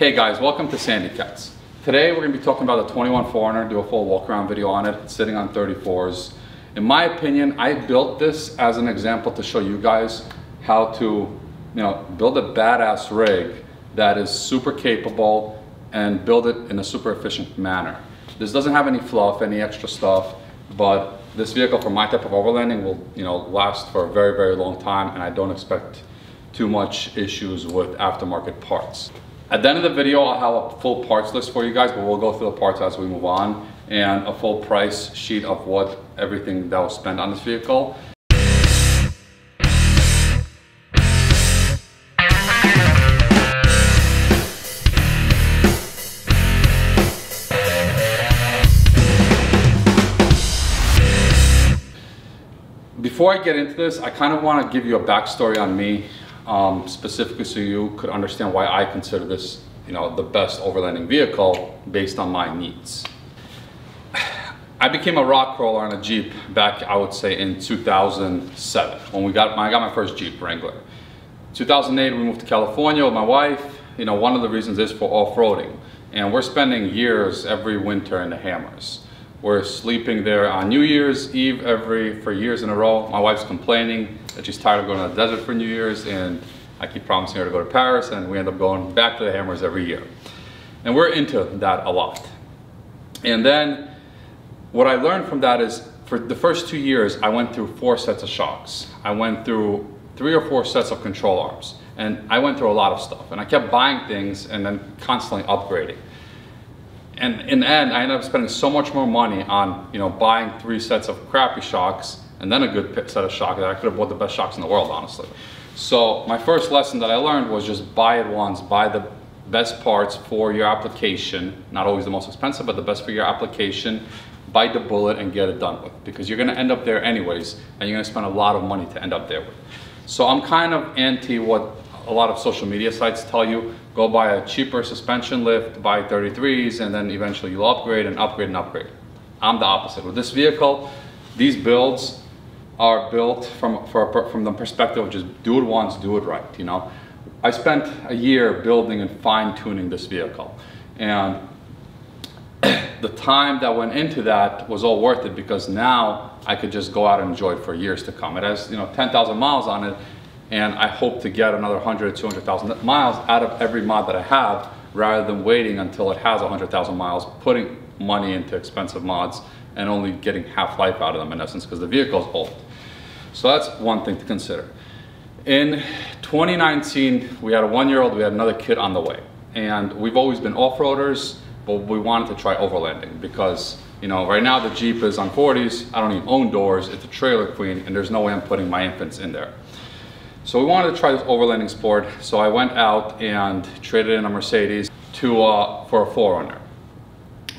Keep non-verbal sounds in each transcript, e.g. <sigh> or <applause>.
Hey guys, welcome to Sandy Cats. Today we're going to be talking about the 21 4Runner, do a full walk around video on it, it's sitting on 34s. In my opinion, I built this as an example to show you guys how to you know, build a badass rig that is super capable and build it in a super efficient manner. This doesn't have any fluff, any extra stuff, but this vehicle for my type of overlanding will you know, last for a very, very long time and I don't expect too much issues with aftermarket parts. At the end of the video, I'll have a full parts list for you guys, but we'll go through the parts as we move on and a full price sheet of what everything that was spent on this vehicle. Before I get into this, I kind of want to give you a backstory on me um, specifically so you could understand why I consider this, you know, the best overlanding vehicle based on my needs. <sighs> I became a rock crawler on a Jeep back, I would say, in 2007 when we got my, I got my first Jeep Wrangler. 2008, we moved to California with my wife. You know, one of the reasons is for off-roading, and we're spending years every winter in the Hammers. We're sleeping there on New Year's Eve every for years in a row. My wife's complaining that she's tired of going to the desert for New Year's and I keep promising her to go to Paris and we end up going back to the Hammers every year. And we're into that a lot. And then what I learned from that is for the first two years, I went through four sets of shocks. I went through three or four sets of control arms. And I went through a lot of stuff. And I kept buying things and then constantly upgrading and in the end, I ended up spending so much more money on, you know, buying three sets of crappy shocks and then a good set of shocks that I could have bought the best shocks in the world, honestly. So my first lesson that I learned was just buy it once, buy the best parts for your application, not always the most expensive, but the best for your application, bite the bullet and get it done with because you're gonna end up there anyways and you're gonna spend a lot of money to end up there with. So I'm kind of anti what a lot of social media sites tell you, go buy a cheaper suspension lift, buy 33s, and then eventually you'll upgrade and upgrade and upgrade. I'm the opposite. With this vehicle, these builds are built from, for, from the perspective of just do it once, do it right, you know. I spent a year building and fine tuning this vehicle. And <clears throat> the time that went into that was all worth it because now I could just go out and enjoy it for years to come. It has, you know, 10,000 miles on it and I hope to get another 100 200,000 miles out of every mod that I have rather than waiting until it has 100,000 miles, putting money into expensive mods and only getting half life out of them in essence because the vehicle is old. So that's one thing to consider. In 2019, we had a one-year-old, we had another kid on the way. And we've always been off-roaders, but we wanted to try overlanding because, you know, right now the Jeep is on 40s, I don't even own doors, it's a trailer queen, and there's no way I'm putting my infants in there. So we wanted to try this overlanding sport. So I went out and traded in a Mercedes to uh, for a 4Runner.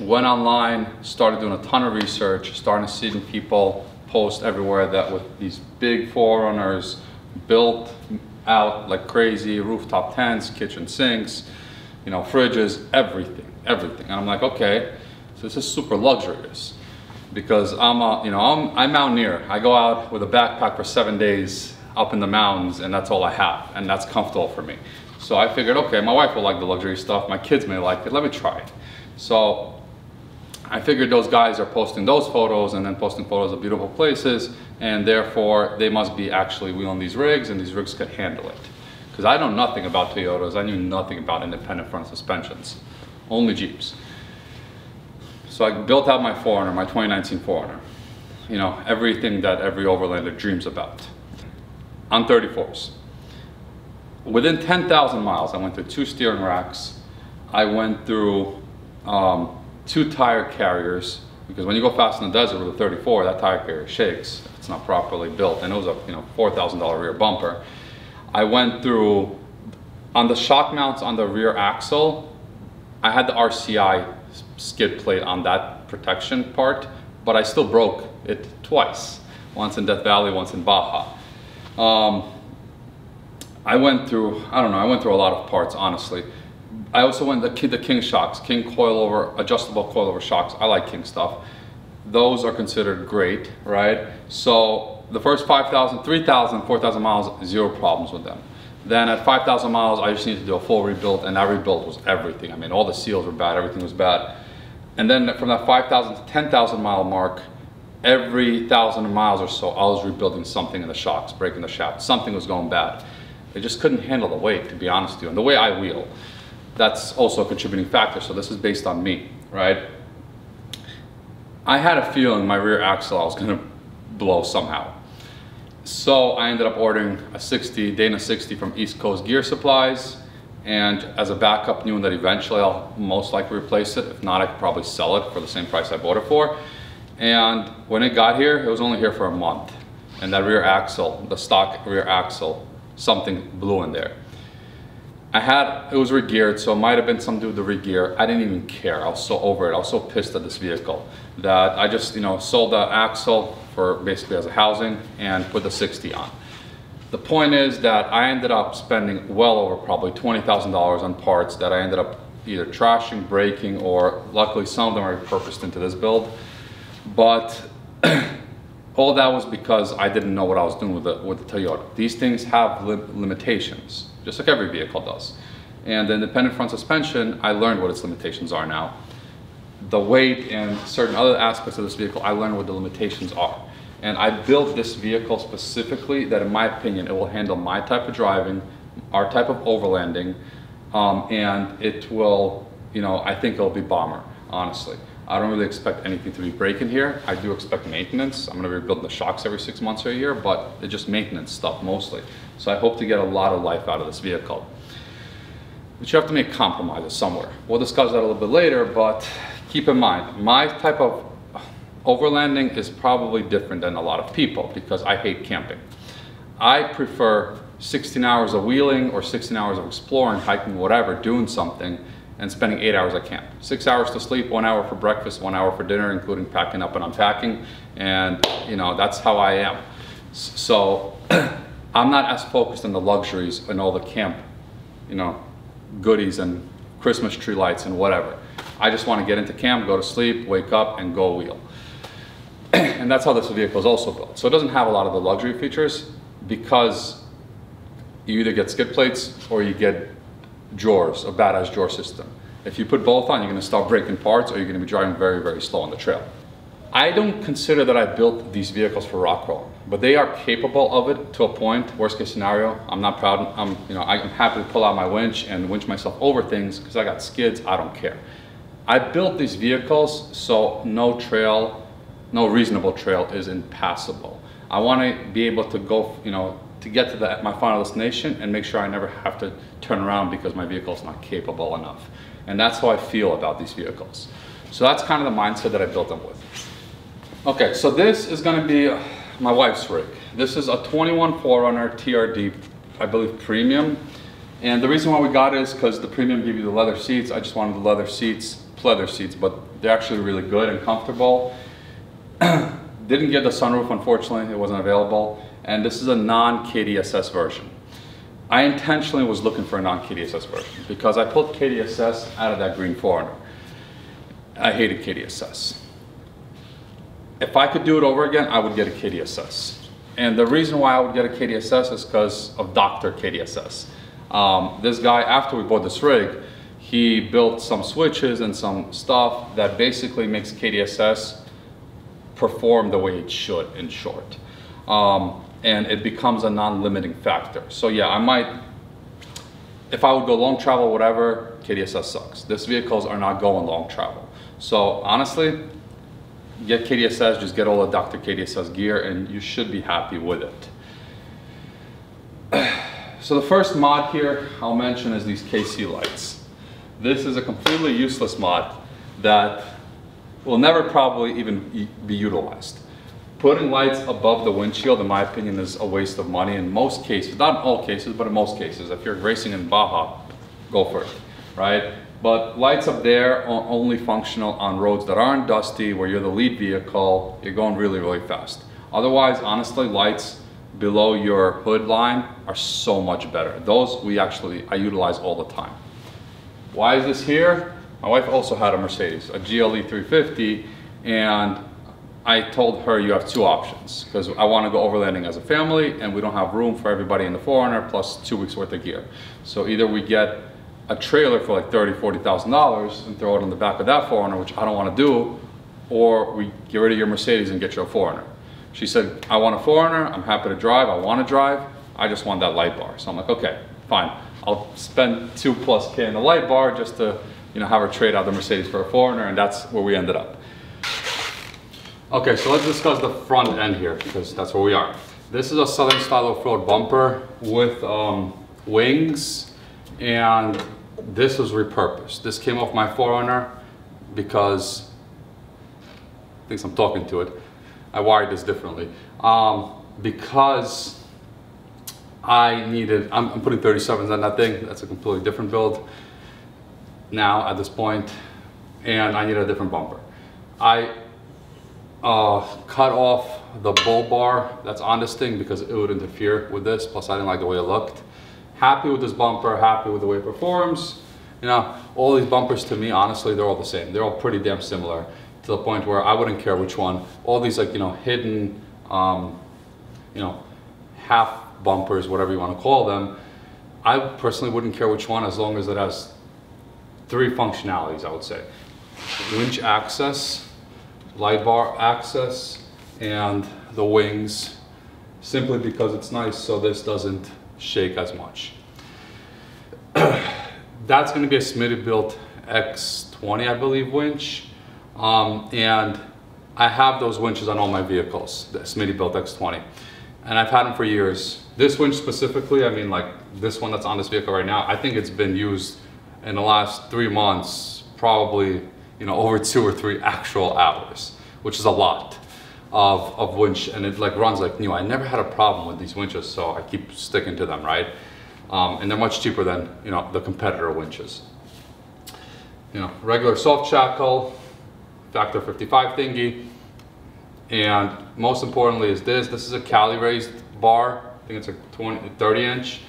Went online, started doing a ton of research, started seeing people post everywhere that with these big 4Runners built out like crazy, rooftop tents, kitchen sinks, you know, fridges, everything, everything. And I'm like, okay, so this is super luxurious because I'm a, you know, I'm, I'm mountaineer. I go out with a backpack for seven days up in the mountains and that's all I have and that's comfortable for me. So I figured, okay, my wife will like the luxury stuff, my kids may like it, let me try it. So I figured those guys are posting those photos and then posting photos of beautiful places and therefore they must be actually wheeling these rigs and these rigs could handle it. Because I know nothing about Toyotas, I knew nothing about independent front suspensions, only Jeeps. So I built out my 4Runner, my 2019 4Runner. You know, everything that every overlander dreams about on 34s. Within 10,000 miles, I went through two steering racks. I went through um, two tire carriers because when you go fast in the desert with a 34, that tire carrier shakes. It's not properly built, and it was a you know $4,000 rear bumper. I went through on the shock mounts on the rear axle. I had the RCI skid plate on that protection part, but I still broke it twice. Once in Death Valley, once in Baja. Um, I went through, I don't know, I went through a lot of parts, honestly. I also went the, the King shocks, King coilover, adjustable coilover shocks. I like King stuff. Those are considered great, right? So the first 5,000, 3,000, 4,000 miles, zero problems with them. Then at 5,000 miles, I just needed to do a full rebuild, and that rebuild was everything. I mean, all the seals were bad, everything was bad. And then from that 5,000 to 10,000 mile mark, every thousand miles or so, I was rebuilding something in the shocks, breaking the shaft. Something was going bad. It just couldn't handle the weight, to be honest with you. And the way I wheel, that's also a contributing factor. So this is based on me, right? I had a feeling my rear axle I was gonna blow somehow. So I ended up ordering a 60, Dana 60 from East Coast Gear Supplies. And as a backup, knowing that eventually I'll most likely replace it. If not, I could probably sell it for the same price I bought it for. And when it got here, it was only here for a month. And that rear axle, the stock rear axle, something blew in there. I had, it was regeared, so it might have been something to do with the regear. I didn't even care. I was so over it. I was so pissed at this vehicle that I just, you know, sold the axle for basically as a housing and put the 60 on. The point is that I ended up spending well over probably $20,000 on parts that I ended up either trashing, breaking, or luckily some of them are repurposed into this build. But <clears throat> all that was because I didn't know what I was doing with the, with the Toyota. These things have li limitations, just like every vehicle does. And the independent front suspension, I learned what its limitations are now. The weight and certain other aspects of this vehicle, I learned what the limitations are. And I built this vehicle specifically that in my opinion, it will handle my type of driving, our type of overlanding, um, and it will, you know, I think it'll be bomber, honestly. I don't really expect anything to be breaking here. I do expect maintenance. I'm gonna be rebuilding the shocks every six months or a year, but it's just maintenance stuff mostly. So I hope to get a lot of life out of this vehicle. But you have to make compromises somewhere. We'll discuss that a little bit later, but keep in mind, my type of overlanding is probably different than a lot of people because I hate camping. I prefer 16 hours of wheeling or 16 hours of exploring, hiking, whatever, doing something, and spending eight hours at camp. Six hours to sleep, one hour for breakfast, one hour for dinner, including packing up and unpacking. And, you know, that's how I am. So <clears throat> I'm not as focused on the luxuries and all the camp, you know, goodies and Christmas tree lights and whatever. I just want to get into camp, go to sleep, wake up, and go wheel. <clears throat> and that's how this vehicle is also built. So it doesn't have a lot of the luxury features because you either get skid plates or you get drawers, a badass drawer system. If you put both on, you're gonna start breaking parts or you're gonna be driving very, very slow on the trail. I don't consider that I built these vehicles for rock crawling, but they are capable of it to a point, worst case scenario. I'm not proud, I'm, you know, I'm happy to pull out my winch and winch myself over things because I got skids, I don't care. I built these vehicles so no trail, no reasonable trail is impassable. I wanna be able to go, you know, to get to my final destination and make sure I never have to turn around because my vehicle is not capable enough. And that's how I feel about these vehicles. So that's kind of the mindset that I built them with. Okay, so this is gonna be uh, my wife's rig. This is a 21 4Runner TRD, I believe premium. And the reason why we got it is because the premium give you the leather seats. I just wanted the leather seats, leather seats, but they're actually really good and comfortable. <clears throat> Didn't get the sunroof, unfortunately, it wasn't available and this is a non-KDSS version. I intentionally was looking for a non-KDSS version because I pulled KDSS out of that green 4Runner. I hated KDSS. If I could do it over again, I would get a KDSS. And the reason why I would get a KDSS is because of Dr. KDSS. Um, this guy, after we bought this rig, he built some switches and some stuff that basically makes KDSS perform the way it should, in short. Um, and it becomes a non-limiting factor. So yeah, I might, if I would go long travel, whatever, KDSS sucks. These vehicles are not going long travel. So honestly, get KDSS, just get all the Dr. KDSS gear and you should be happy with it. <clears throat> So the first mod here I'll mention is these KC lights. This is a completely useless mod that will never probably even be utilized. Putting lights above the windshield, in my opinion, is a waste of money in most cases. Not in all cases, but in most cases. If you're racing in Baja, go for it, right? But lights up there are only functional on roads that aren't dusty, where you're the lead vehicle, you're going really, really fast. Otherwise, honestly, lights below your hood line are so much better. Those we actually, I utilize all the time. Why is this here? My wife also had a Mercedes, a GLE 350, and I told her you have two options because I want to go overlanding as a family and we don't have room for everybody in the 4Runner plus two weeks worth of gear. So either we get a trailer for like 30, 40,000 dollars and throw it on the back of that 4Runner, which I don't want to do, or we get rid of your Mercedes and get you a 4Runner. She said, I want a 4Runner, I'm happy to drive, I want to drive, I just want that light bar. So I'm like, okay, fine. I'll spend two plus K in the light bar just to you know, have her trade out the Mercedes for a 4Runner and that's where we ended up. Okay, so let's discuss the front end here because that's where we are. This is a Southern style off-road bumper with um, wings and this was repurposed. This came off my 4Runner because, I think I'm talking to it, I wired this differently. Um, because I needed, I'm, I'm putting 37s on that thing, that's a completely different build now at this point, and I need a different bumper. I uh, cut off the bull bar that's on this thing because it would interfere with this. Plus I didn't like the way it looked. Happy with this bumper, happy with the way it performs. You know, all these bumpers to me, honestly, they're all the same. They're all pretty damn similar to the point where I wouldn't care which one. All these like, you know, hidden, um, you know, half bumpers, whatever you want to call them. I personally wouldn't care which one as long as it has three functionalities, I would say. Winch access, light bar access and the wings simply because it's nice so this doesn't shake as much. <clears throat> That's going to be a Smittybilt X20 I believe winch um, and I have those winches on all my vehicles, the Smittybilt X20 and I've had them for years. This winch specifically, I mean like this one that's on this vehicle right now, I think it's been used in the last three months probably you know, over two or three actual hours, which is a lot of, of winch and it like runs like new. I never had a problem with these winches, so I keep sticking to them, right? Um, and they're much cheaper than, you know, the competitor winches. You know, regular soft shackle, factor 55 thingy. And most importantly is this, this is a Cali raised bar. I think it's a 20, 30 inch.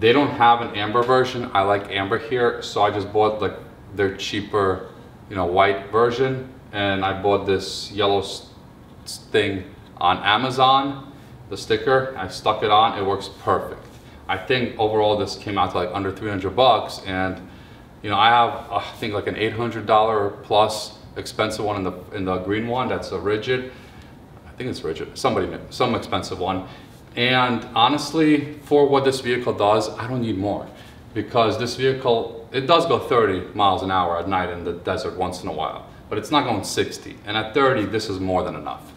They don't have an amber version. I like amber here, so I just bought like their cheaper you know, white version. And I bought this yellow thing on Amazon, the sticker. I stuck it on, it works perfect. I think overall this came out to like under 300 bucks. And you know, I have, uh, I think like an $800 plus expensive one in the, in the green one. That's a rigid. I think it's rigid, somebody, some expensive one. And honestly, for what this vehicle does, I don't need more because this vehicle, it does go 30 miles an hour at night in the desert once in a while, but it's not going 60. And at 30, this is more than enough.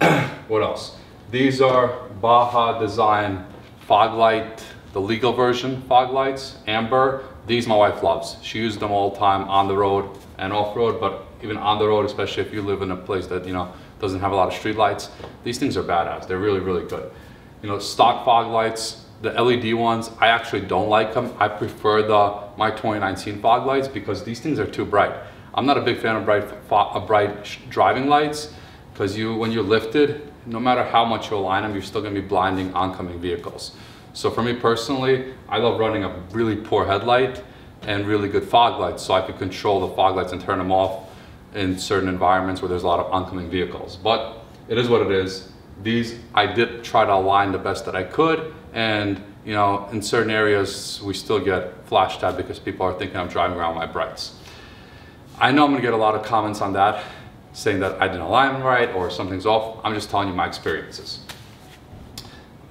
<clears throat> what else? These are Baja Design fog light, the legal version fog lights, amber. These my wife loves. She uses them all the time on the road and off road, but even on the road, especially if you live in a place that, you know, doesn't have a lot of street lights, these things are badass. They're really, really good. You know, stock fog lights, the LED ones, I actually don't like them. I prefer the my 2019 fog lights because these things are too bright. I'm not a big fan of bright, of bright driving lights because you, when you're lifted, no matter how much you align them, you're still gonna be blinding oncoming vehicles. So for me personally, I love running a really poor headlight and really good fog lights so I could control the fog lights and turn them off in certain environments where there's a lot of oncoming vehicles. But it is what it is. These, I did try to align the best that I could and you know, in certain areas, we still get flash tab because people are thinking I'm driving around my brights. I know I'm gonna get a lot of comments on that, saying that I didn't align right or something's off. I'm just telling you my experiences.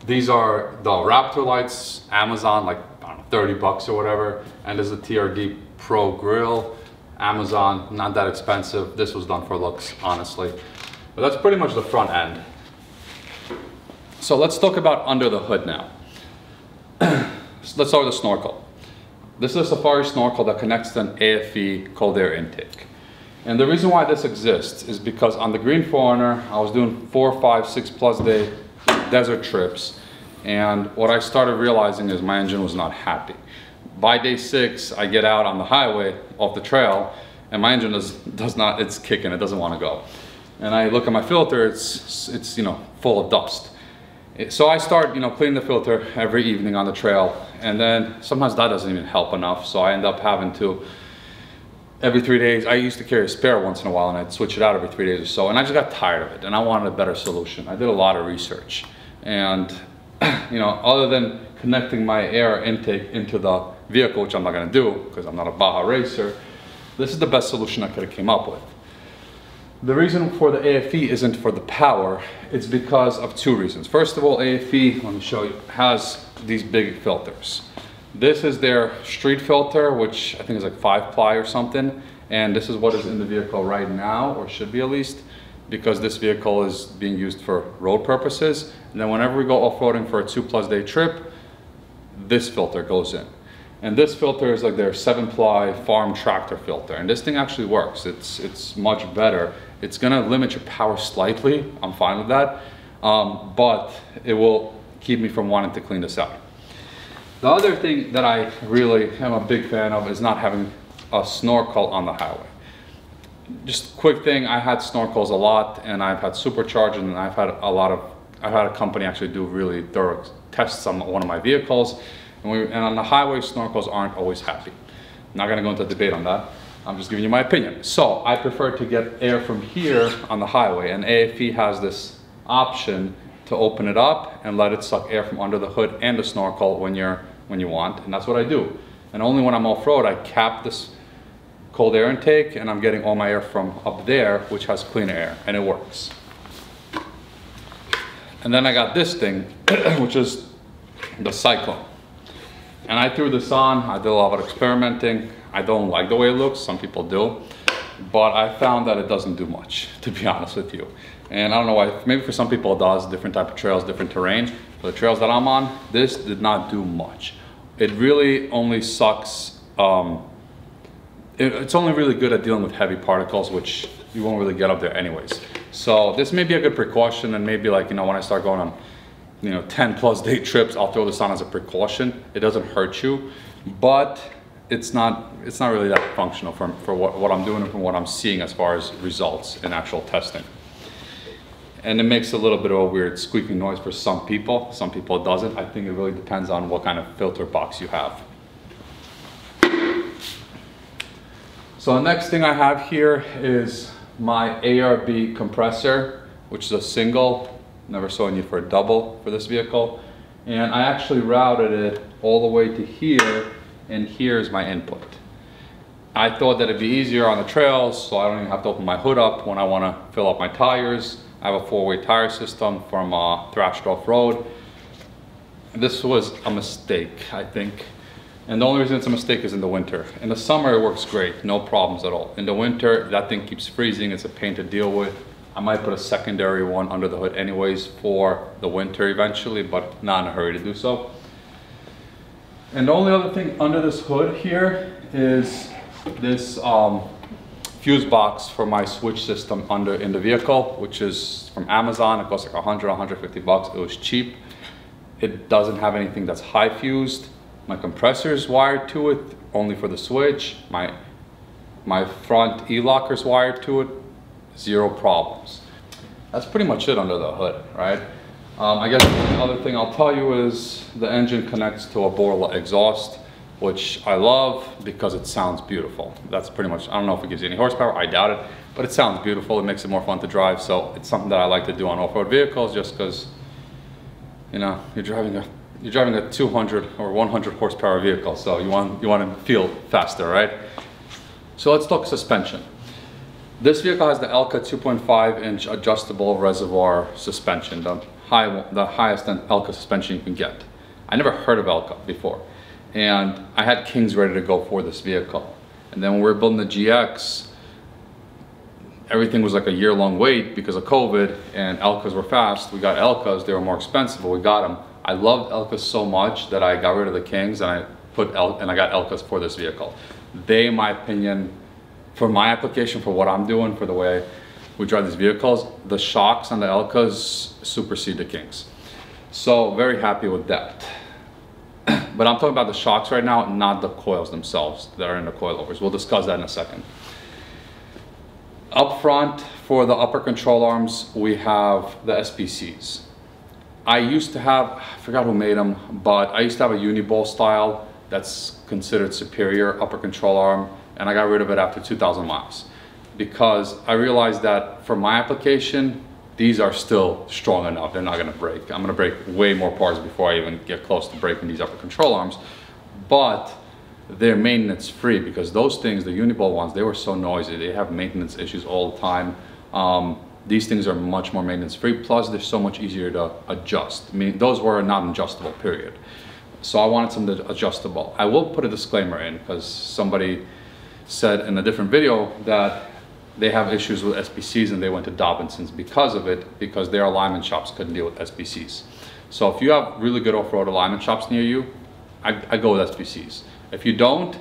These are the Raptor lights, Amazon, like know, 30 bucks or whatever. And there's a TRD Pro grill, Amazon, not that expensive. This was done for looks, honestly. But that's pretty much the front end. So let's talk about under the hood now. <clears throat> let's start with the snorkel. This is a safari snorkel that connects to an AFE cold air intake. And the reason why this exists is because on the Green 4Runner, I was doing four, five, six plus day desert trips. And what I started realizing is my engine was not happy. By day six, I get out on the highway off the trail and my engine does, does not, it's kicking, it doesn't want to go. And I look at my filter, it's, it's you know, full of dust. So I start, you know, cleaning the filter every evening on the trail, and then sometimes that doesn't even help enough. So I end up having to every three days. I used to carry a spare once in a while and I'd switch it out every three days or so. And I just got tired of it and I wanted a better solution. I did a lot of research. And, <clears throat> you know, other than connecting my air intake into the vehicle, which I'm not gonna do because I'm not a Baja racer, this is the best solution I could have came up with. The reason for the AFE isn't for the power, it's because of two reasons. First of all, AFE, let me show you, has these big filters. This is their street filter, which I think is like five ply or something. And this is what is in the vehicle right now, or should be at least, because this vehicle is being used for road purposes. And then whenever we go off-roading for a two plus day trip, this filter goes in. And this filter is like their seven ply farm tractor filter. And this thing actually works. It's, it's much better. It's gonna limit your power slightly. I'm fine with that. Um, but it will keep me from wanting to clean this out. The other thing that I really am a big fan of is not having a snorkel on the highway. Just quick thing, I had snorkels a lot and I've had superchargers and I've had a lot of, I've had a company actually do really thorough tests on one of my vehicles. And, we, and on the highway, snorkels aren't always happy. I'm not gonna go into a debate on that. I'm just giving you my opinion. So I prefer to get air from here on the highway and AFE has this option to open it up and let it suck air from under the hood and the snorkel when you're when you want and that's what I do. And only when I'm off-road I cap this cold air intake and I'm getting all my air from up there which has clean air and it works. And then I got this thing <clears throat> which is the Cyclone and I threw this on. I did a lot of experimenting. I don't like the way it looks. Some people do. But I found that it doesn't do much <laughs> to be honest with you. And I don't know why, maybe for some people it does, different type of trails, different terrain. For the trails that I'm on, this did not do much. It really only sucks, um, it, it's only really good at dealing with heavy particles, which you won't really get up there anyways. So this may be a good precaution and maybe like, you know, when I start going on, you know, 10 plus day trips, I'll throw this on as a precaution. It doesn't hurt you, but it's not, it's not really that functional for, for what, what I'm doing and from what I'm seeing as far as results in actual testing and it makes a little bit of a weird squeaking noise for some people. Some people it doesn't. I think it really depends on what kind of filter box you have. So the next thing I have here is my ARB compressor, which is a single. Never saw a need for a double for this vehicle. And I actually routed it all the way to here, and here's my input. I thought that it'd be easier on the trails, so I don't even have to open my hood up when I wanna fill up my tires I have a four-way tire system from uh, Thrashed Off Road. This was a mistake, I think. And the only reason it's a mistake is in the winter. In the summer, it works great, no problems at all. In the winter, that thing keeps freezing, it's a pain to deal with. I might put a secondary one under the hood anyways for the winter eventually, but not in a hurry to do so. And the only other thing under this hood here is this um, fuse box for my switch system under in the vehicle, which is from Amazon. It costs like 100, 150 bucks. It was cheap. It doesn't have anything that's high fused. My compressor is wired to it only for the switch. My, my front e-locker is wired to it. Zero problems. That's pretty much it under the hood, right? Um, I guess the other thing I'll tell you is the engine connects to a Borla exhaust which I love because it sounds beautiful. That's pretty much, I don't know if it gives you any horsepower, I doubt it, but it sounds beautiful, it makes it more fun to drive, so it's something that I like to do on off-road vehicles just because, you know, you're driving a you're driving a 200 or 100 horsepower vehicle, so you want, you want to feel faster, right? So let's talk suspension. This vehicle has the Elka 2.5 inch adjustable reservoir suspension, the, high, the highest Elka suspension you can get. I never heard of Elka before. And I had Kings ready to go for this vehicle. And then when we were building the GX, everything was like a year long wait because of COVID and Elkas were fast. We got Elkas, they were more expensive, but we got them. I loved Elkas so much that I got rid of the Kings and I put El and I got Elkas for this vehicle. They, in my opinion, for my application, for what I'm doing, for the way we drive these vehicles, the shocks on the Elkas supersede the Kings. So very happy with that. <clears throat> But I'm talking about the shocks right now, not the coils themselves that are in the coilovers. We'll discuss that in a second. Up front, for the upper control arms, we have the SPCs. I used to have, I forgot who made them, but I used to have a Uniball style that's considered superior upper control arm, and I got rid of it after 2,000 miles because I realized that for my application, these are still strong enough. They're not gonna break. I'm gonna break way more parts before I even get close to breaking these upper control arms. But they're maintenance free because those things, the Uniball ones, they were so noisy. They have maintenance issues all the time. Um, these things are much more maintenance free. Plus they're so much easier to adjust. I mean, those were not adjustable period. So I wanted something adjustable. I will put a disclaimer in because somebody said in a different video that they have issues with SPCs and they went to Dobinson's because of it, because their alignment shops couldn't deal with SPCs. So if you have really good off-road alignment shops near you, I, I go with SPCs. If you don't,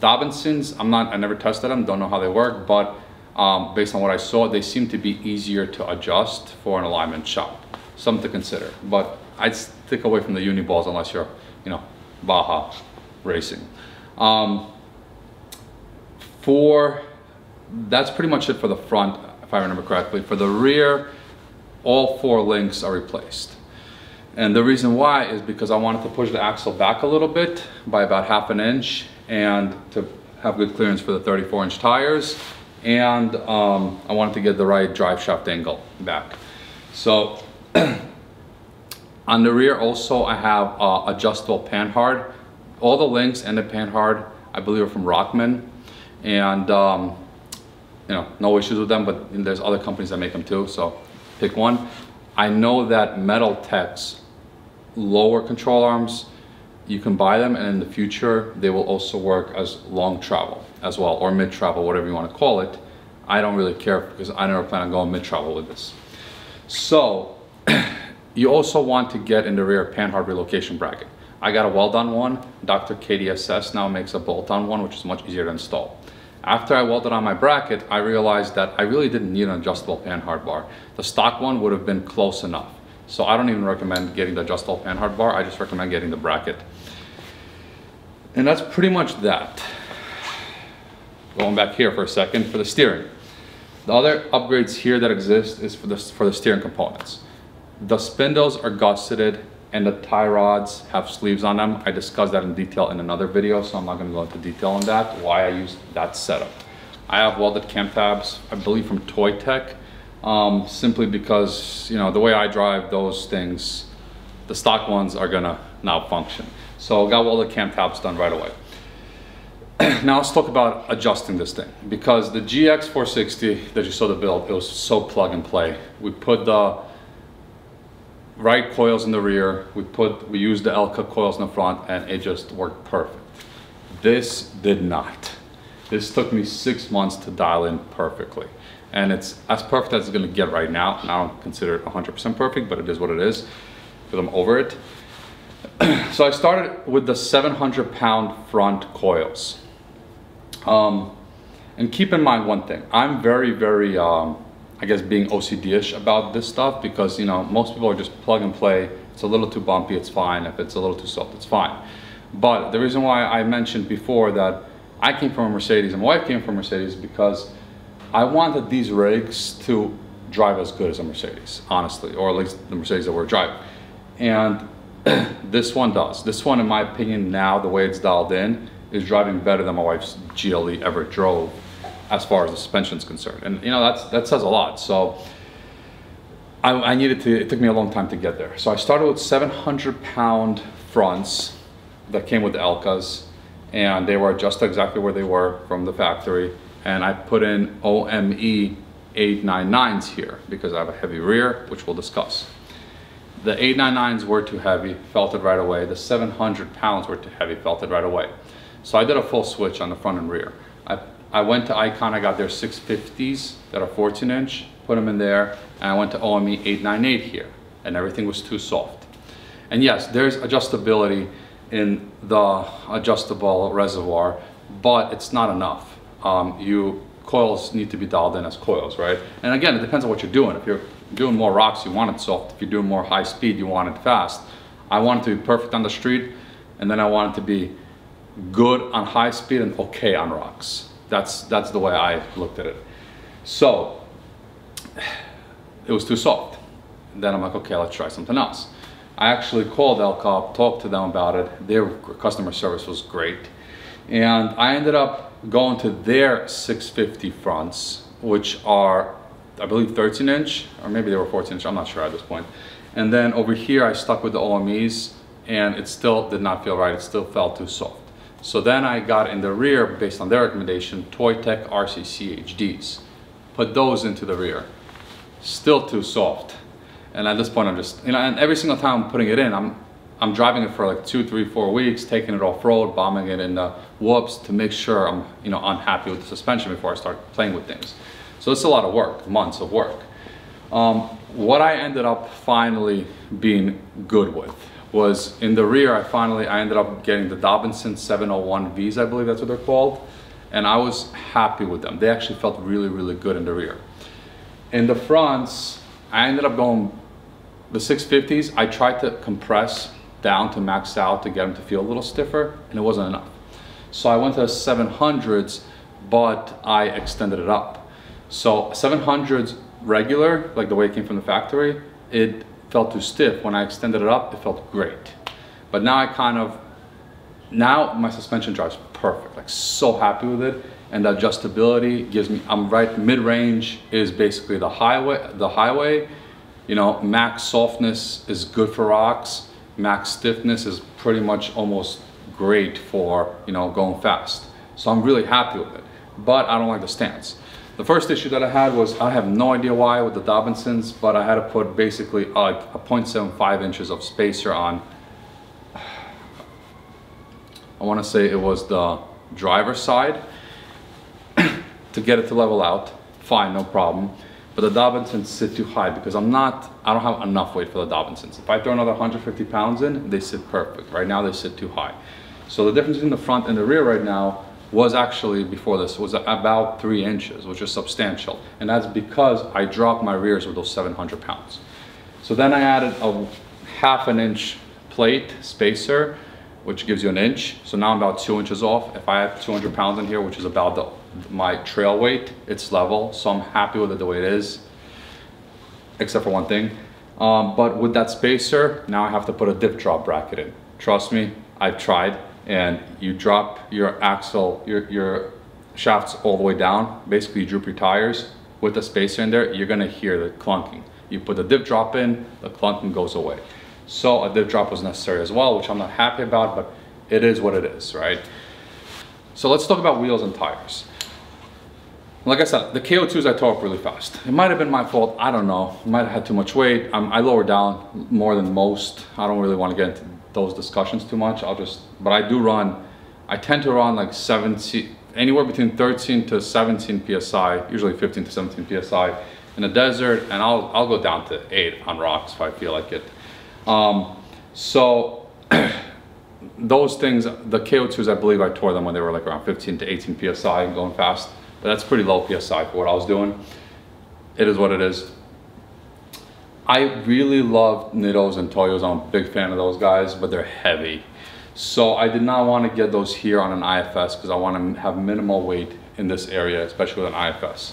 Dobinson's, I'm not, I never tested them, don't know how they work, but um, based on what I saw, they seem to be easier to adjust for an alignment shop. Something to consider, but I'd stick away from the uni balls unless you're, you know, Baja racing. Um, for that's pretty much it for the front, if I remember correctly. For the rear, all four links are replaced. And the reason why is because I wanted to push the axle back a little bit by about half an inch and to have good clearance for the 34 inch tires. And um, I wanted to get the right drive shaft angle back. So <clears throat> on the rear also I have uh, adjustable panhard. All the links and the panhard I believe are from Rockman. And um, you know, no issues with them, but there's other companies that make them too, so pick one. I know that Metal Tech's lower control arms, you can buy them and in the future they will also work as long travel as well, or mid travel, whatever you want to call it. I don't really care because I never plan on going mid travel with this. So <clears throat> you also want to get in the rear panhard relocation bracket. I got a well-done one. Dr. KDSS now makes a bolt-on one, which is much easier to install. After I welded on my bracket, I realized that I really didn't need an adjustable panhard bar. The stock one would have been close enough. So I don't even recommend getting the adjustable panhard bar, I just recommend getting the bracket. And that's pretty much that. Going back here for a second for the steering. The other upgrades here that exist is for the, for the steering components. The spindles are gusseted and the tie rods have sleeves on them. I discussed that in detail in another video, so I'm not gonna go into detail on that, why I use that setup. I have welded cam tabs, I believe from ToyTec, um, simply because, you know, the way I drive those things, the stock ones are gonna now function. So got welded cam tabs done right away. <clears throat> now let's talk about adjusting this thing because the GX 460 that you saw the build, it was so plug and play. We put the right coils in the rear. We put, we used the Elka coils in the front and it just worked perfect. This did not. This took me six months to dial in perfectly. And it's as perfect as it's gonna get right now. And I don't consider it 100% perfect, but it is what it is because I'm over it. <clears throat> so I started with the 700 pound front coils. Um, and keep in mind one thing, I'm very, very, um, I guess being OCD-ish about this stuff because you know most people are just plug and play. It's a little too bumpy, it's fine. If it's a little too soft, it's fine. But the reason why I mentioned before that I came from a Mercedes and my wife came from Mercedes because I wanted these rigs to drive as good as a Mercedes, honestly, or at least the Mercedes that we're driving. And <clears throat> this one does. This one, in my opinion, now the way it's dialed in, is driving better than my wife's GLE ever drove as far as the suspension is concerned. And you know, that's, that says a lot. So I, I, needed to, it took me a long time to get there. So I started with 700 pound fronts that came with the Elkas and they were just exactly where they were from the factory. And I put in OME 899s here because I have a heavy rear, which we'll discuss. The 899s were too heavy, felt it right away. The 700 pounds were too heavy, felt it right away. So I did a full switch on the front and rear. I went to Icon, I got their 650s that are 14 inch, put them in there, and I went to OME 898 here, and everything was too soft. And yes, there's adjustability in the adjustable reservoir, but it's not enough. Um, you coils need to be dialed in as coils, right? And again, it depends on what you're doing. If you're doing more rocks, you want it soft. If you're doing more high speed, you want it fast. I want it to be perfect on the street, and then I want it to be good on high speed and okay on rocks. That's, that's the way I looked at it. So it was too soft. And then I'm like, okay, let's try something else. I actually called Elka, talked to them about it. Their customer service was great. And I ended up going to their 650 fronts, which are, I believe 13 inch, or maybe they were 14 inch, I'm not sure at this point. And then over here, I stuck with the OMEs and it still did not feel right. It still felt too soft. So then I got in the rear, based on their recommendation, ToyTec RCC HDs. Put those into the rear. Still too soft. And at this point, I'm just, you know, and every single time I'm putting it in, I'm, I'm driving it for like two, three, four weeks, taking it off road, bombing it in the whoops to make sure I'm, you know, unhappy with the suspension before I start playing with things. So it's a lot of work, months of work. Um, what I ended up finally being good with was in the rear, I finally, I ended up getting the Dobinson 701Vs, I believe that's what they're called. And I was happy with them. They actually felt really, really good in the rear. In the fronts, I ended up going, the 650s, I tried to compress down to max out to get them to feel a little stiffer and it wasn't enough. So I went to the 700s, but I extended it up. So 700s regular, like the way it came from the factory, it felt too stiff. When I extended it up, it felt great. But now I kind of, now my suspension drives perfect, like so happy with it. And the adjustability gives me, I'm right, mid-range is basically the highway, the highway. You know, max softness is good for rocks. Max stiffness is pretty much almost great for, you know, going fast. So I'm really happy with it, but I don't like the stance. The first issue that I had was I have no idea why with the Dobinsons, but I had to put basically a, a 0.75 inches of spacer on. I want to say it was the driver's side <clears throat> to get it to level out. Fine, no problem. But the Dobinsons sit too high because I'm not, I don't have enough weight for the Dobinsons. If I throw another 150 pounds in, they sit perfect. Right now they sit too high. So the difference between the front and the rear right now was actually before this was about three inches, which is substantial. And that's because I dropped my rears with those 700 pounds. So then I added a half an inch plate spacer, which gives you an inch. So now I'm about two inches off. If I have 200 pounds in here, which is about the, my trail weight, it's level. So I'm happy with it the way it is, except for one thing. Um, but with that spacer, now I have to put a diff drop bracket in. Trust me, I've tried and you drop your axle, your, your shafts all the way down, basically you droop your tires with the spacer in there, you're gonna hear the clunking. You put the diff drop in, the clunking goes away. So a diff drop was necessary as well, which I'm not happy about, but it is what it is, right? So let's talk about wheels and tires. Like I said, the KO2s I tore up really fast. It might have been my fault, I don't know. Might have had too much weight. I lowered down more than most. I don't really want to get into those discussions too much. I'll just, but I do run, I tend to run like 17, anywhere between 13 to 17 PSI, usually 15 to 17 PSI in the desert, and I'll, I'll go down to eight on rocks if I feel like it. Um, so <clears throat> those things, the KO2s, I believe I tore them when they were like around 15 to 18 PSI and going fast, but that's pretty low PSI for what I was doing. It is what it is. I really love Nittos and Toyos. I'm a big fan of those guys, but they're heavy. So I did not want to get those here on an IFS because I want to have minimal weight in this area, especially with an IFS.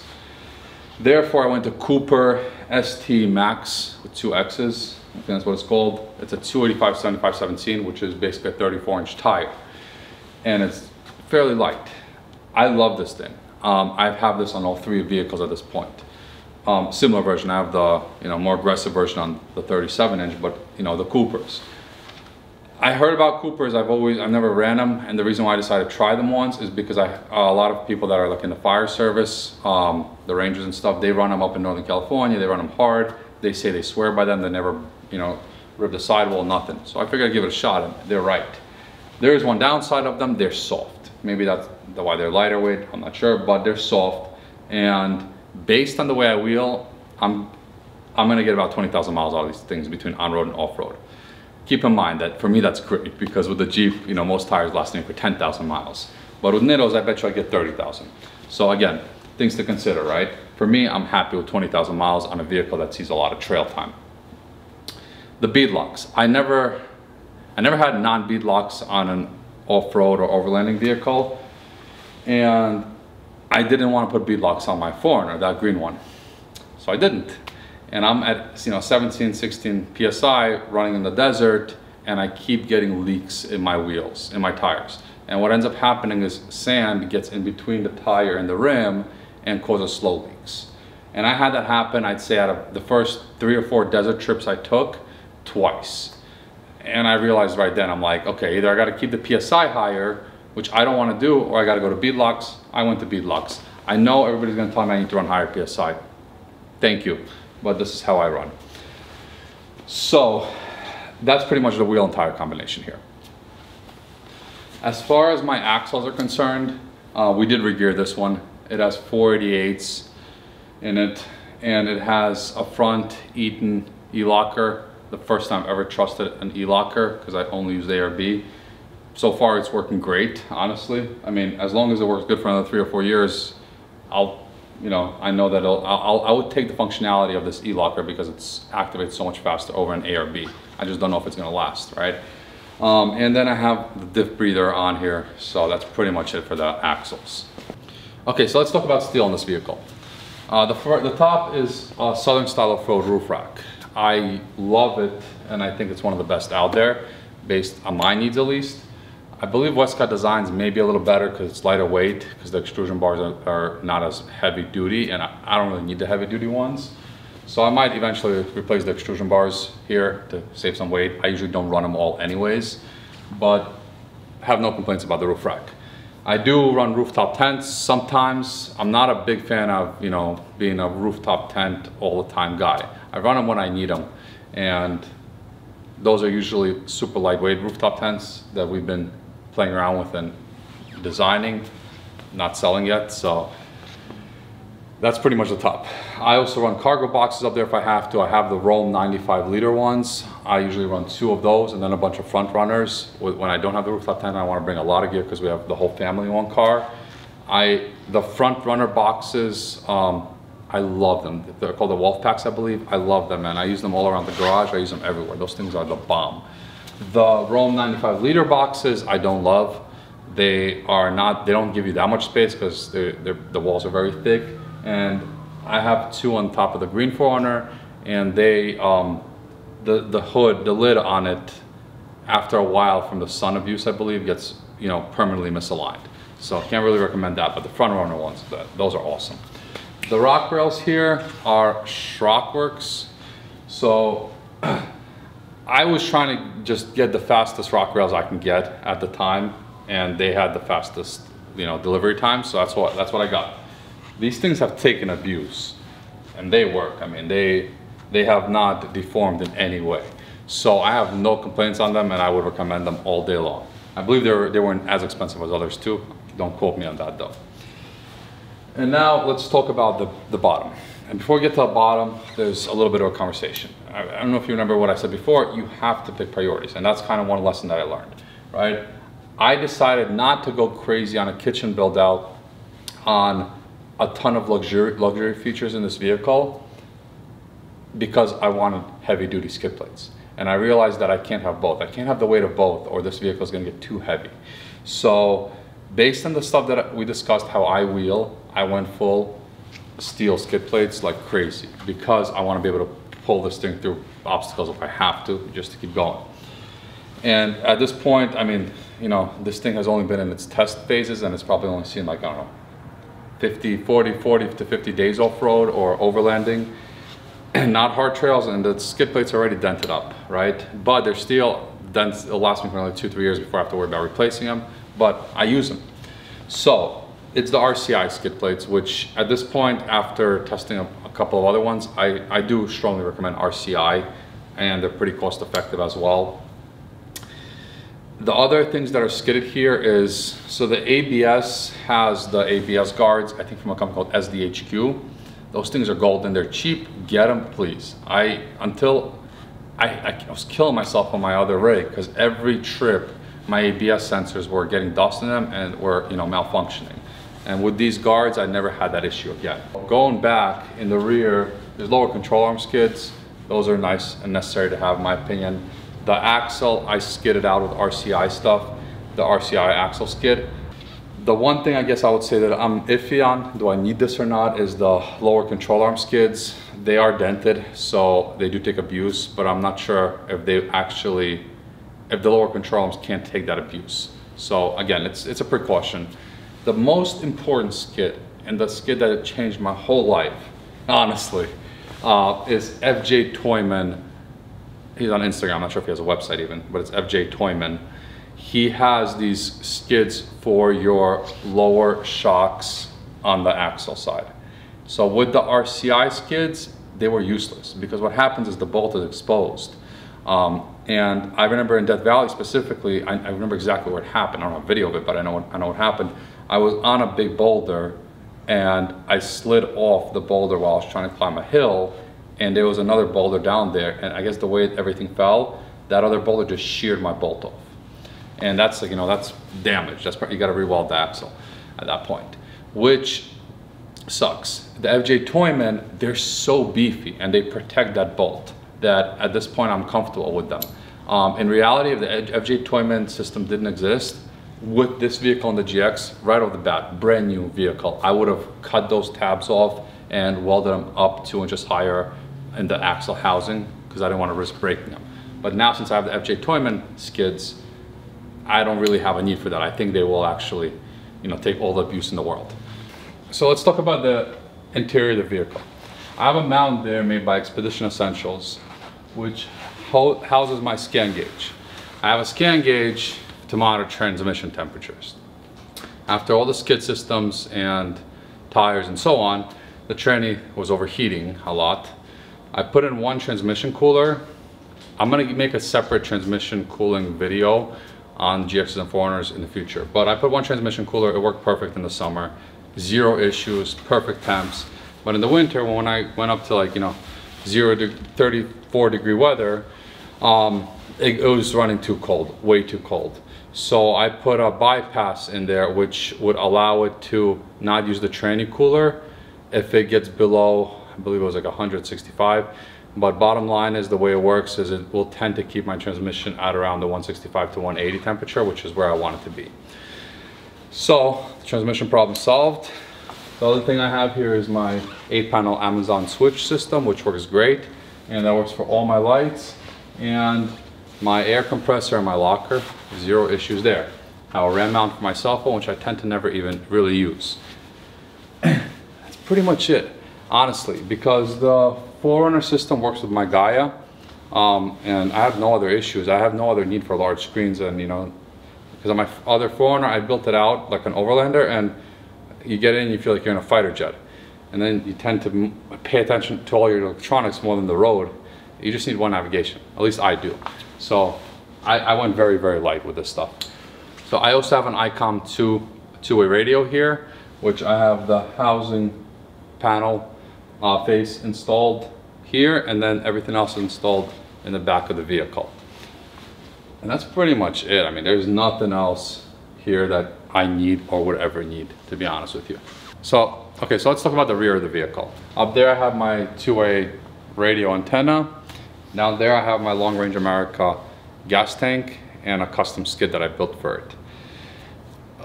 Therefore, I went to Cooper ST Maxx with two X's. I think that's what it's called. It's a 285 75 17, which is basically a 34 inch tire. And it's fairly light. I love this thing. Um, I have this on all three vehicles at this point um, similar version. I have the you know more aggressive version on the 37 inch, but you know the Coopers. I heard about Coopers. I've always I've never ran them, and the reason why I decided to try them once is because I uh, a lot of people that are like in the fire service, um, the Rangers and stuff, they run them up in Northern California. They run them hard. They say they swear by them. They never you know rip the sidewall, nothing. So I figured I'd give it a shot, and they're right. There is one downside of them. They're soft. Maybe that's the why they're lighter weight. I'm not sure, but they're soft and based on the way I wheel, I'm, I'm gonna get about 20,000 miles out of these things between on-road and off-road. Keep in mind that for me that's great because with the Jeep, you know, most tires last me for 10,000 miles. But with Nittos, I bet you I get 30,000. So again, things to consider, right? For me, I'm happy with 20,000 miles on a vehicle that sees a lot of trail time. The bead locks. I never, I never had non-bead locks on an off-road or overlanding vehicle. And I didn't want to put bead locks on my 4Runner, that green one. So I didn't. and I'm at you know 17, 16 psi running in the desert, and I keep getting leaks in my wheels, in my tires. And what ends up happening is sand gets in between the tire and the rim and causes slow leaks. And I had that happen, I'd say out of the first three or four desert trips I took, twice. And I realized right then, I'm like, okay, either I gotta keep the PSI higher, which I don't wanna do, or I gotta go to beadlocks. I went to beadlocks. I know everybody's gonna tell me I need to run higher PSI. Thank you, but this is how I run. So that's pretty much the wheel and tire combination here. As far as my axles are concerned, uh, we did regear this one. It has 488s in it, and it has a front Eaton E-locker. The first time I ever trusted an E-locker because I only use ARB. So far, it's working great, honestly. I mean, as long as it works good for another three or four years, I'll, you know, I know that I'll, I'll, I would take the functionality of this E-locker because it's activates so much faster over an ARB. I just don't know if it's gonna last, right? Um, and then I have the diff breather on here. So that's pretty much it for the axles. Okay, so let's talk about steel in this vehicle. Uh, the, the top is a Southern style off-road roof rack. I love it and I think it's one of the best out there based on my needs at least. I believe Westcott Designs may be a little better because it's lighter weight because the extrusion bars are, are, not as heavy duty and I, I don't really need the heavy duty ones. So I might eventually replace the extrusion bars here to save some weight. I usually don't run them all anyways, but have no complaints about the roof rack. I do run rooftop tents sometimes. I'm not a big fan of, you know, being a rooftop tent all the time guy. I run them when I need them. And those are usually super lightweight rooftop tents that we've been playing around with and designing, not selling yet. So that's pretty much the top. I also run cargo boxes up there if I have to. I have the Roam 95 liter ones. I usually run two of those and then a bunch of front runners. When I don't have the rooftop tent, I want to bring a lot of gear because we have the whole family in one car. I The front runner boxes, um, I love them. They're called the Wolf Packs, I believe. I love them, and I use them all around the garage. I use them everywhere. Those things are the bomb. The Roam 95 liter boxes, I don't love. They are not, they don't give you that much space because the walls are very thick and I have two on top of the Green 4Runner and they, um, the, the hood, the lid on it, after a while from the sun abuse, I believe, gets, you know, permanently misaligned. So I can't really recommend that, but the front runner ones, those are awesome. The rock rails here are Shrockworks. So <clears throat> I was trying to just get the fastest rock rails I can get at the time, and they had the fastest, you know, delivery time. So that's what that's what I got these things have taken abuse and they work. I mean, they, they have not deformed in any way. So I have no complaints on them and I would recommend them all day long. I believe they, were, they weren't as expensive as others too. Don't quote me on that though. And now let's talk about the, the bottom. And before we get to the bottom, there's a little bit of a conversation. I, I don't know if you remember what I said before, you have to pick priorities. And that's kind of one lesson that I learned, right? I decided not to go crazy on a kitchen build out on a ton of luxury, luxury features in this vehicle because I wanted heavy duty skid plates. And I realized that I can't have both. I can't have the weight of both or this vehicle is gonna get too heavy. So based on the stuff that we discussed, how I wheel, I went full steel skid plates like crazy because I wanna be able to pull this thing through obstacles if I have to, just to keep going. And at this point, I mean, you know, this thing has only been in its test phases and it's probably only seen like, I don't know, 50, 40, 40 to 50 days off-road or overlanding, and <clears throat> not hard trails, and the skid plates are already dented up, right? But they're still dents, it'll last me for another two, three years before I have to worry about replacing them, but I use them. So, it's the RCI skid plates, which at this point, after testing a, a couple of other ones, I, I do strongly recommend RCI, and they're pretty cost effective as well. The other things that are skidded here is, so the ABS has the ABS guards, I think from a company called SDHQ. Those things are golden, they're cheap, get them please. I, until, I, I was killing myself on my other rig because every trip my ABS sensors were getting dust in them and were you know malfunctioning. And with these guards, I never had that issue again. Going back in the rear, there's lower control arm skids. Those are nice and necessary to have in my opinion. The axle, I skidded out with RCI stuff, the RCI axle skid. The one thing I guess I would say that I'm iffy on, do I need this or not, is the lower control arm skids. They are dented, so they do take abuse, but I'm not sure if they actually, if the lower control arms can't take that abuse. So again, it's, it's a precaution. The most important skid, and the skid that changed my whole life, honestly, uh, is FJ Toyman. He's on Instagram, I'm not sure if he has a website even, but it's FJ Toyman he has these skids for your lower shocks on the axle side. So with the RCI skids, they were useless because what happens is the bolt is exposed. Um, and I remember in Death Valley specifically, I, I, remember exactly what happened. I don't have a video of it, but I know what, I know what happened. I was on a big boulder and I slid off the boulder while I was trying to climb a hill and there was another boulder down there and I guess the way everything fell, that other boulder just sheared my bolt off and that's like you know that's damage. That's you got to reweld the axle at that point, which sucks. The FJ Toyman they're so beefy and they protect that bolt that at this point I'm comfortable with them. Um, in reality, if the FJ Toyman system didn't exist, with this vehicle on the GX, right off the bat, brand new vehicle, I would have cut those tabs off and welded them up two inches higher in the axle housing because I didn't want to risk breaking them. But now since I have the FJ Toyman skids, I don't really have a need for that. I think they will actually, you know, take all the abuse in the world. So let's talk about the interior of the vehicle. I have a mount there made by Expedition Essentials, which houses my scan gauge. I have a scan gauge to monitor transmission temperatures. After all the skid systems and tires and so on, the tranny was overheating a lot. I put in one transmission cooler. I'm gonna make a separate transmission cooling video on GXs and 4Runners in the future. But I put one transmission cooler, it worked perfect in the summer. Zero issues, perfect temps. But in the winter, when I went up to like, you know, zero to 34 degree weather, um, it, it was running too cold, way too cold. So I put a bypass in there, which would allow it to not use the tranny cooler if it gets below, I believe it was like 165 but bottom line is the way it works is it will tend to keep my transmission at around the 165 to 180 temperature, which is where I want it to be. So transmission problem solved. The other thing I have here is my eight panel Amazon switch system, which works great. And that works for all my lights and my air compressor and my locker, zero issues there. I have a RAM mount for my cell phone, which I tend to never even really use. <clears throat> That's pretty much it, honestly, because the 4Runner system works with my Gaia, um, and I have no other issues. I have no other need for large screens, and you know, because on my other 4Runner, I built it out like an Overlander, and you get in, you feel like you're in a fighter jet, and then you tend to pay attention to all your electronics more than the road. You just need one navigation. At least I do. So I, I went very, very light with this stuff. So I also have an ICOM 2 two-way radio here, which I have the housing panel uh, face installed here and then everything else installed in the back of the vehicle. And that's pretty much it. I mean, there's nothing else here that I need or would ever need, to be honest with you. So, okay, so let's talk about the rear of the vehicle. Up there I have my two-way radio antenna. Down there I have my Long Range America gas tank and a custom skid that I built for it.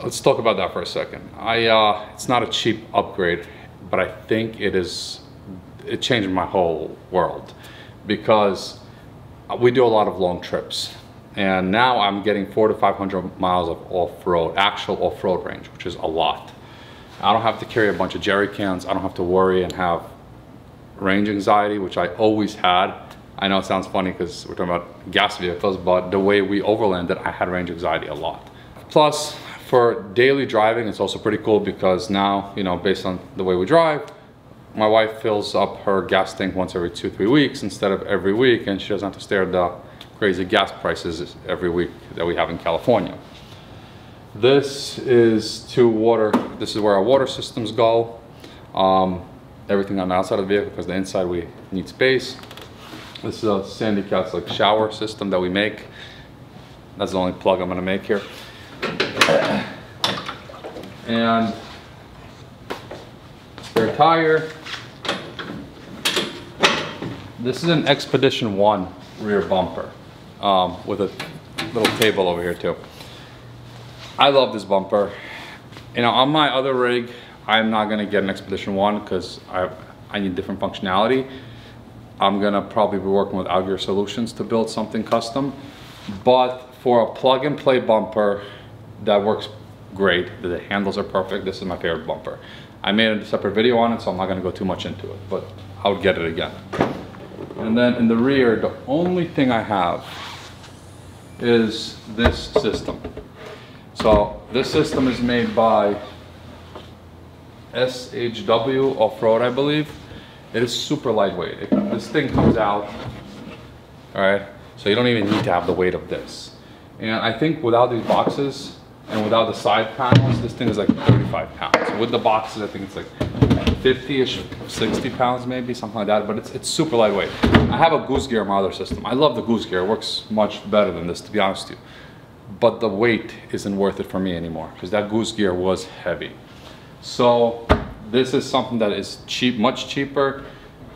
Let's talk about that for a second. I, uh, it's not a cheap upgrade, but I think it is it changed my whole world because we do a lot of long trips and now I'm getting four to 500 miles of off-road, actual off-road range, which is a lot. I don't have to carry a bunch of jerry cans. I don't have to worry and have range anxiety, which I always had. I know it sounds funny because we're talking about gas vehicles, but the way we overlanded, I had range anxiety a lot. Plus, for daily driving, it's also pretty cool because now, you know, based on the way we drive, my wife fills up her gas tank once every two, three weeks instead of every week, and she doesn't have to stare at the crazy gas prices every week that we have in California. This is to water, this is where our water systems go. Um, everything on the outside of the vehicle because the inside we need space. This is a Sandy Cats like shower system that we make. That's the only plug I'm gonna make here. And spare tire, this is an Expedition 1 rear bumper um, with a little table over here too. I love this bumper. You know, on my other rig, I'm not gonna get an Expedition 1 because I, I need different functionality. I'm gonna probably be working with Outgear Solutions to build something custom. But for a plug and play bumper that works great, the handles are perfect, this is my favorite bumper. I made a separate video on it, so I'm not gonna go too much into it, but I would get it again. And then in the rear, the only thing I have is this system. So this system is made by SHW Off-Road, I believe. It is super lightweight. It, this thing comes out, all right? So you don't even need to have the weight of this. And I think without these boxes and without the side panels, this thing is like 35 pounds. With the boxes, I think it's like 50-ish, 60 pounds maybe, something like that, but it's, it's super lightweight. I have a goose gear in my other system. I love the goose gear. It works much better than this, to be honest with you. But the weight isn't worth it for me anymore because that goose gear was heavy. So this is something that is cheap, much cheaper.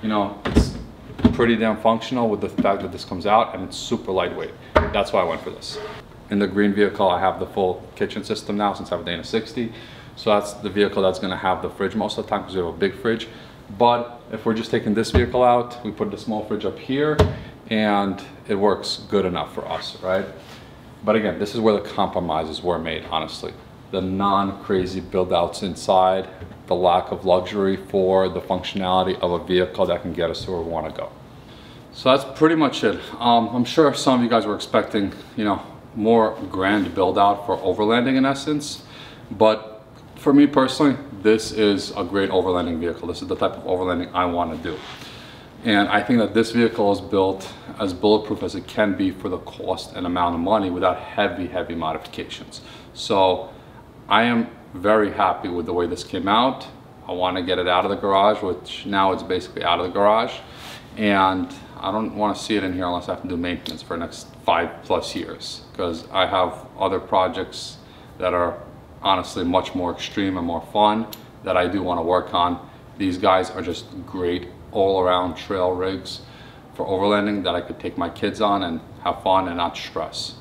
You know, it's pretty damn functional with the fact that this comes out and it's super lightweight. That's why I went for this. In the green vehicle, I have the full kitchen system now since I have a Dana 60. So that's the vehicle that's gonna have the fridge most of the time because we have a big fridge. But if we're just taking this vehicle out, we put the small fridge up here and it works good enough for us, right? But again, this is where the compromises were made, honestly the non-crazy build outs inside, the lack of luxury for the functionality of a vehicle that can get us where we want to go. So that's pretty much it. Um, I'm sure some of you guys were expecting, you know, more grand build out for overlanding in essence, but for me personally, this is a great overlanding vehicle. This is the type of overlanding I want to do. And I think that this vehicle is built as bulletproof as it can be for the cost and amount of money without heavy, heavy modifications. So I am very happy with the way this came out. I want to get it out of the garage, which now it's basically out of the garage. And I don't want to see it in here unless I have to do maintenance for the next five plus years because I have other projects that are honestly much more extreme and more fun that I do want to work on. These guys are just great all around trail rigs for overlanding that I could take my kids on and have fun and not stress.